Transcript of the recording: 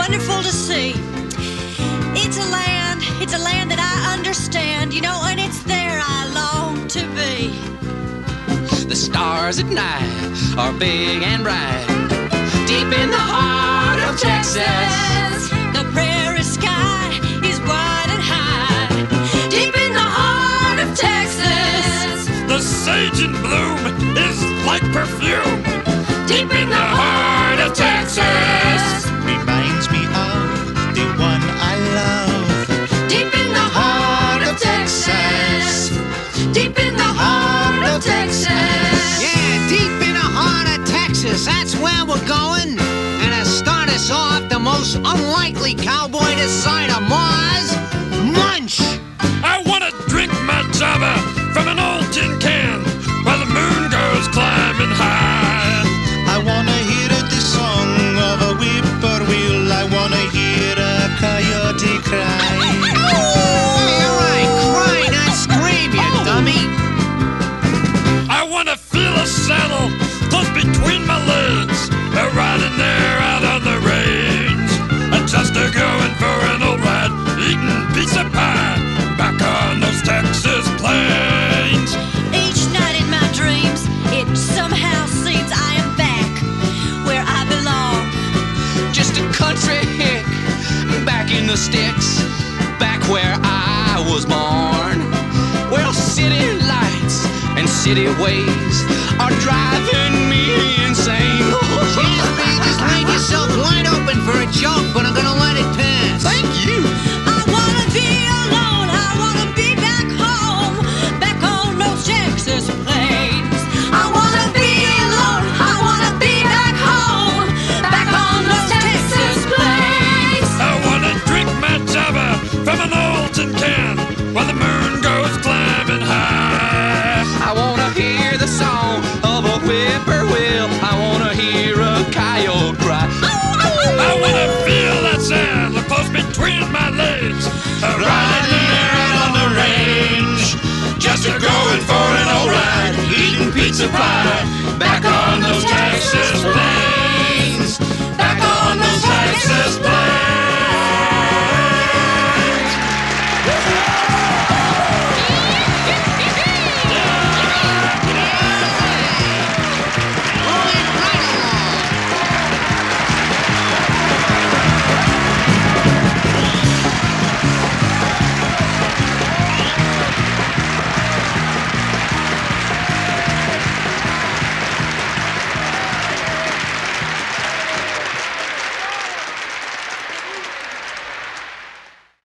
wonderful to see. It's a land, it's a land that I understand, you know, and it's there I long to be. The stars at night are big and bright. Deep in the heart of Texas, the prairie sky is wide and high. Deep in the heart of Texas, the sage in bloom is like perfume. Deep in the heart of Texas reminds me of the one I love. Deep in the heart of Texas, deep in the heart of Texas. Yeah, deep in the heart of Texas, that's where we're going. And to start us off, the most unlikely cowboy this side of Mars, hear sticks, back where I was born. Well, city lights and city ways are driving while the moon goes climbing high. I wanna hear the song of a whippoorwill. I wanna hear a coyote cry. I wanna feel that sand close between my legs, riding there out on the range. Just a going for an old ride, eating pizza pie